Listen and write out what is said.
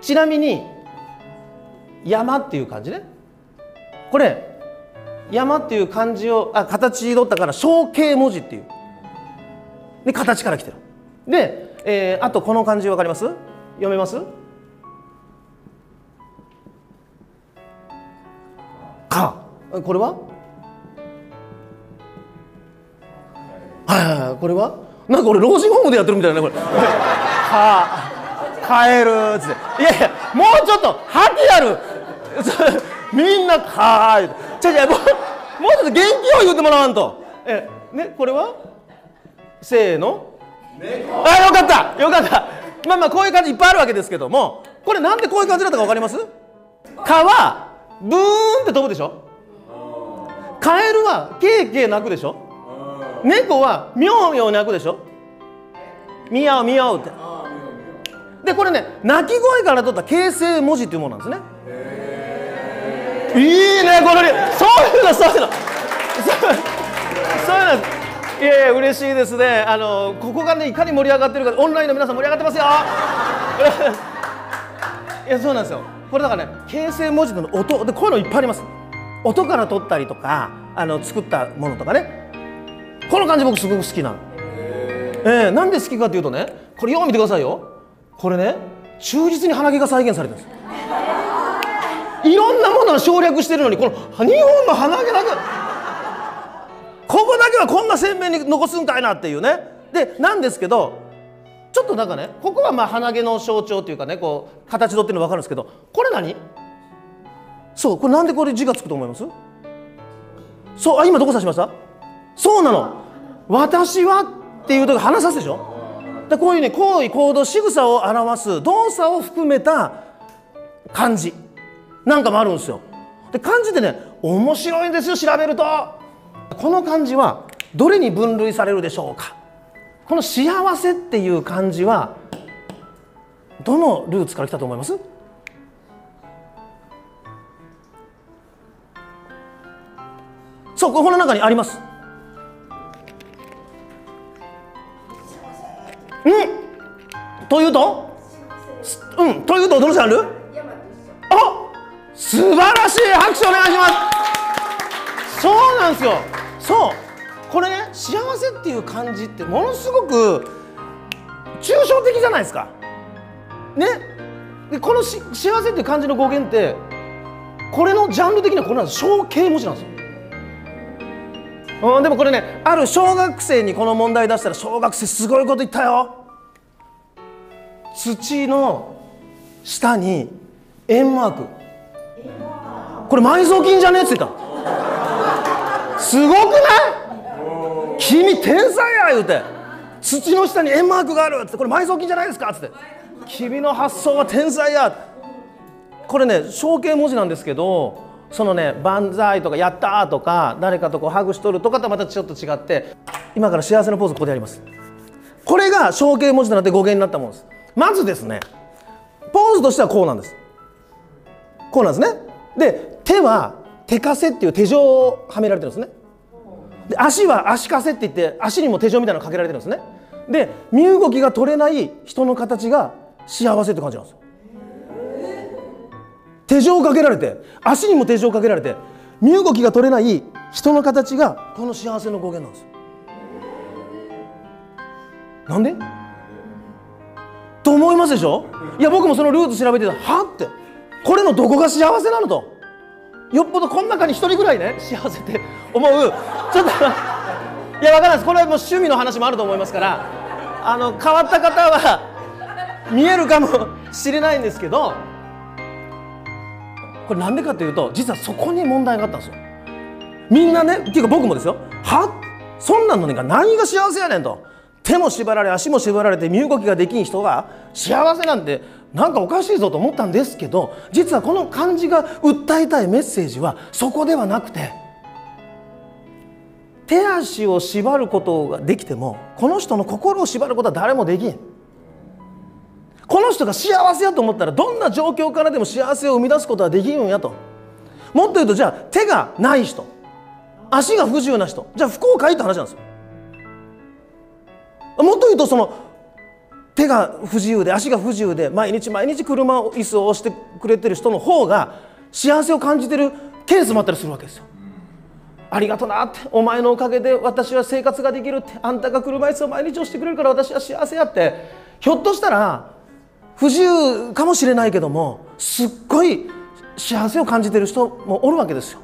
ちなみに山っていう漢字ね。これ山っていう漢字をあ形取ったから象形文字っていう。で形から来てる。で、えー、あとこの漢字分かります？読めます？か。これは？はいはいこれは？なんか俺老人ホームでやってるみたいなねこれ。か。帰るっつって。いやいやもうちょっと吐きやる。みんなかーい。じゃじゃもうもうちょっと元気を言ってもらわんと。えねこれは？せーの？あよかった。よかった。まあまあこういう感じいっぱいあるわけですけども。これなんでこういう感じだったか分かります？蚊はブーンって飛ぶでしょ？カエルはケーケー鳴くでしょ？猫はミョウミョウ鳴くでしょ？ミヤオミヤオってでこれね鳴き声から取った形成文字っていうものなんですね。いいねこのそういうのそういうの。そういうの。いやいや嬉しいですね。あのここがねいかに盛り上がってるかオンラインの皆さん盛り上がってますよ。いやそうなんですよ。これだからね形成文字の音。でこういうのいっぱいあります。音から取ったりとかあの作ったものとかね。この感じ僕すごく好きなの。えー、なんで好きかっていうとねこれよう見てくださいよこれね忠実に鼻毛が再現されてるんです。いろんなものを省略してるのにこの2本の鼻毛だけ。ここだけはこんな鮮明に残すんかいなっていうね。でなんですけどちょっとなんかねここはまあ鼻毛の象徴というかねこう形取ってるの分かるんですけどこれ何？そうこれなんでこれ字がつくと思います？そうあ今どこ指しました？そうなの。私はっていうとこ話さすでしょ？でこういうね行為行動仕草を表す動作を含めた漢字。なんかもあるんですよ。で漢字ってね面白いんですよ調べると。この漢字はどれに分類されるでしょうか。この幸せっていう漢字はどのルーツから来たと思います？そうこの中にあります。うん。というと？うん。というとどのジャンルあ素晴らしい拍手お願いします。そうなんですよ。そう。これね幸せっていう漢字ってものすごく抽象的じゃないですか。ね。でこのし幸せっていう漢字の語源ってこれのジャンル的にはこれなんです。象形文字なんですよ。うん、でもこれねある小学生にこの問題出したら小学生すごいこと言ったよ土の下に円マーク。これ埋蔵金じゃね？えって言った。すごくない？君天才や言うて。土の下に円マークがあるって。これ埋蔵金じゃないですか？っつって。君の発想は天才や。これね象形文字なんですけどそのね「万歳」とか「やった」とか誰かとこうハグしとるとかとまたちょっと違って今から幸せのポーズここでやります。これが象形文字となって語源になったものです。まずですねポーズとしてはこうなんです。こうなんですね。で手は手かせっていう手錠をはめられてるんですね。で足は足かせって言って足にも手錠みたいなのかけられてるんですね。で身動きが取れない人の形が幸せって感じなんです。よ手錠をかけられて足にも手錠をかけられて身動きが取れない人の形がこの幸せの語源なんです。なんで？思いますでしょ？いや僕もそのルーツ調べてたはって。これのどこが幸せなのと。よっぽどこの中に一人ぐらいね幸せって。思う。ちょっといや分からないです。これはもう趣味の話もあると思いますから。あの変わった方は見えるかもしれないんですけど。これなんでかというと実はそこに問題があったんですよ。みんなねっていうか僕もですよ。はそんなのね何が幸せやねんと。手も縛られ足も縛られて身動きができん人が幸せなんてなんかおかしいぞと思ったんですけど実はこの漢字が訴えたいメッセージはそこではなくて手足を縛ることができてもこの人の心を縛ることは誰もできん。この人が幸せやと思ったらどんな状況からでも幸せを生み出すことはできるんやと。もっと言うとじゃあ手がない人足が不自由な人じゃあ不幸かいって話なんですよ。もっと言うとその手が不自由で足が不自由で毎日毎日車を椅子を押してくれてる人の方が幸せを感じてるケースもあったりするわけですよ。ありがとなってお前のおかげで私は生活ができるってあんたが車椅子を毎日押してくれるから私は幸せやってひょっとしたら不自由かもしれないけどもすっごい幸せを感じてる人もおるわけですよ。